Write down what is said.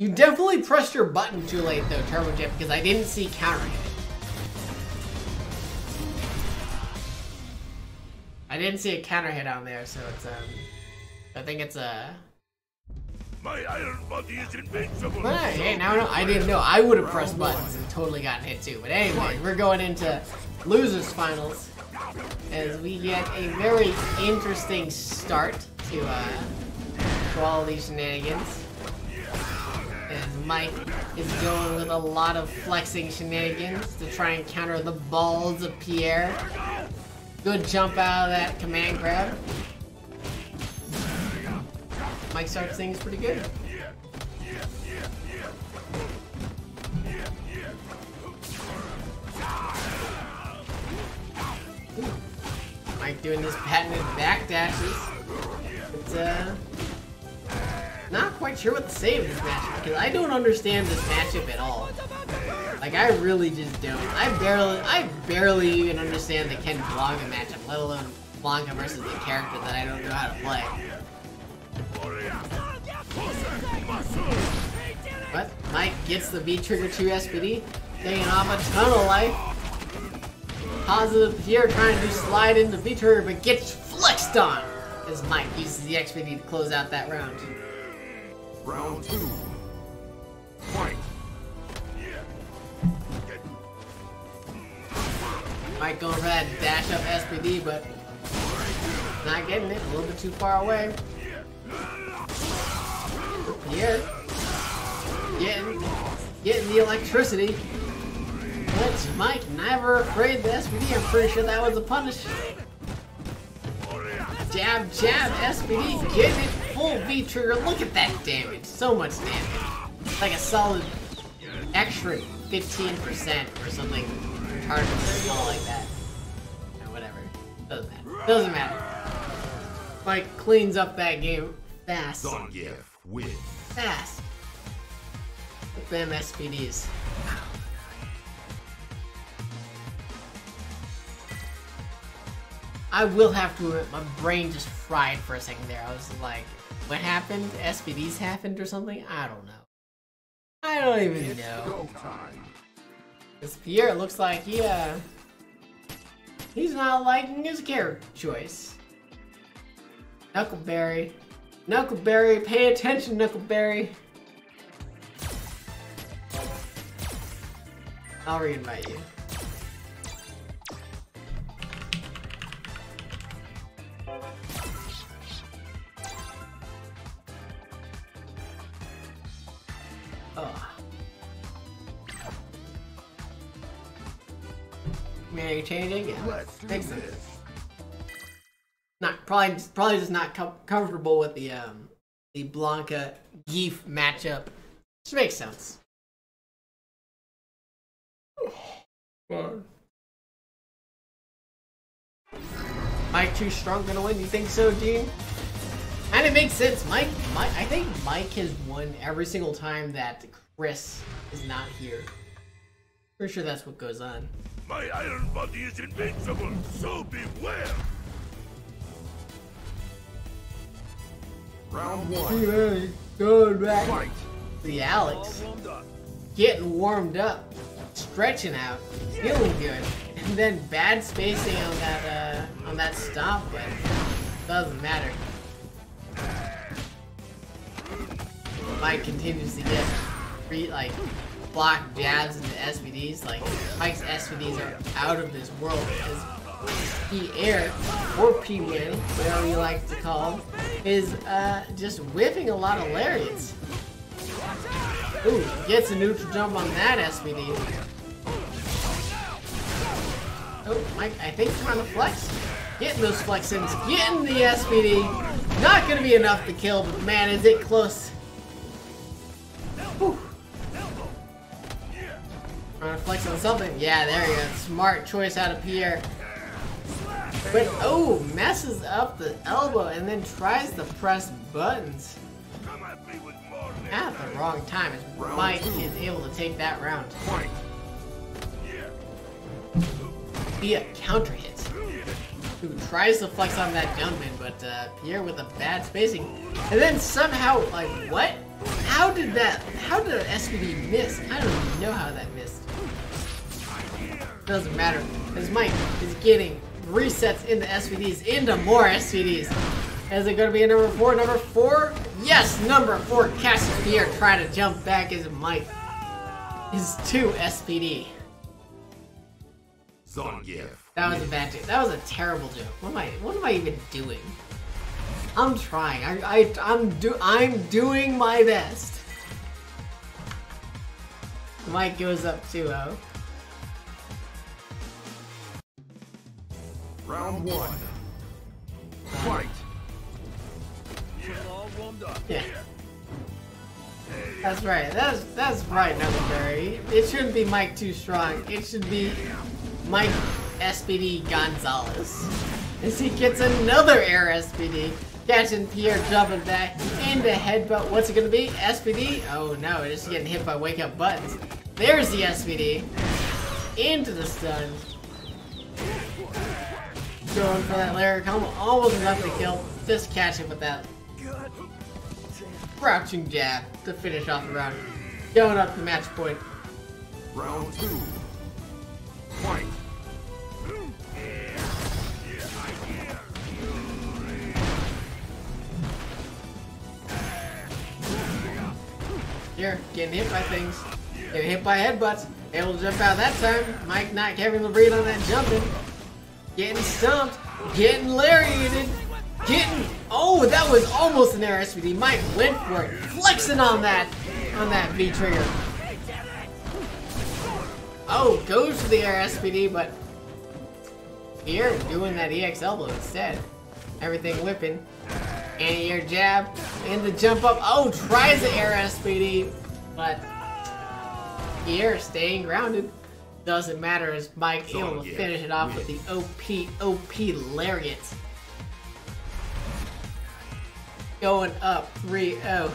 You definitely pressed your button too late though, Turbo Jet, because I didn't see counter hit. I didn't see a counter hit on there, so it's um I think it's a My iron body is invincible. But hey, now no, I didn't know. I would have pressed buttons and totally gotten hit too. But anyway, we're going into losers finals as we get a very interesting start to uh to all these shenanigans. Mike is going with a lot of flexing shenanigans to try and counter the balls of Pierre. Good jump out of that command grab. Mike starts things pretty good. Mike doing his patented back dashes. It's uh not quite sure what to say of this matchup because I don't understand this matchup at all. Like I really just don't. I barely I barely even understand the Ken Blanka matchup, let alone Blanka versus the character that I don't know how to play. But Mike gets the V Trigger 2 SPD, taking off a ton of life. Positive here trying to slide into V Trigger, but gets flexed on as Mike uses the XPD to close out that round. Round two. Fight. Mike going for that dash up SPD, but not getting it. A little bit too far away. Yeah. Getting, getting the electricity. But Mike never afraid the SPD. I'm pretty sure that was a punish. Jab, jab, SPD, getting it full V trigger. Look at that damage. So much damage. Like a solid extra 15% or something retarded small like that. No, whatever. Doesn't matter. Doesn't matter. Like, cleans up that game fast. Zangief win. Fast. With them SPDs. I will have to admit, my brain just fried for a second there. I was like, what happened? SPDs happened or something? I don't know. I don't even know. This Pierre looks like he, uh, he's not liking his character choice. Knuckleberry. Knuckleberry, pay attention, Knuckleberry. I'll re-invite you. Mary changing? Yeah. Let's do Makes sense. this. Not probably probably just not com comfortable with the um the Blanka Gief matchup. Which makes sense. Mike too strong gonna win? You think so, Gene? And it makes sense. Mike, Mike, I think Mike has won every single time that Chris is not here. Pretty sure that's what goes on. My iron body is invincible, so beware. Round one. Good back. Fight. The Alex warmed getting warmed up, stretching out, feeling good, and then bad spacing on that uh, on that stomp, but doesn't matter. Mike continues to get free like block jabs into SPDs. Like Mike's SPDs are out of this world because P air or P win, whatever you like to call him, is uh, just whipping a lot of lariats. Ooh, gets a neutral jump on that SPD. Oh, Mike, I think trying to flex. Getting those flex getting the SPD. Not gonna be enough to kill, but man, is it close. Trying to flex on something. Yeah, there you go. Smart choice out of Pierre. But, oh, messes up the elbow and then tries to press buttons at the wrong time as Mike is able to take that round via counter hit. Who tries to flex on that jumpman, but uh, Pierre with a bad spacing. And then somehow, like, what? How did that? How did SPD miss? I don't even know how that missed. Doesn't matter, because Mike is getting resets into SPDs into more SPDs. Is it going to be a number four? Number four? Yes, number four. Cassius Pierre trying to jump back as Mike is two SPD. That was a bad joke. That was a terrible joke. What am I? What am I even doing? I'm trying. I, I I'm do I'm doing my best. Mike goes up 2-0. Round one. Fight. all warmed up. Yeah. That's right. That's that's right, Knuckleberry. It shouldn't be Mike too strong. It should be Mike SPD Gonzalez. As he gets another air SPD. Catching Pierre jumping back into headbutt. What's it gonna be? SPD? Oh no, it's just getting hit by wake up buttons. There's the SPD. Into the stun. Going for that Larry combo. Almost enough to kill. Just catch him with that crouching jab to finish off the round. Going up to match point. Round two. Here, getting hit by things. Getting hit by headbutts. Able to jump out that time. Mike not having the read on that jumping. Getting stumped. Getting lariated. Getting... Oh, that was almost an air SPD. Mike went for it. Flexing on that. On that V trigger. Oh, goes for the air SPD, but... Here, doing that EX elbow instead. Everything whipping. Anti-air jab. And the jump up. Oh, tries the air SPD. But here, staying grounded. Doesn't matter as Mike able to finish it off with the OP, OP lariat. Going up 3-0.